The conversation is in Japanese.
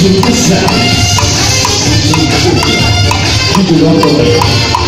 Jesus Christ. Jesus Christ.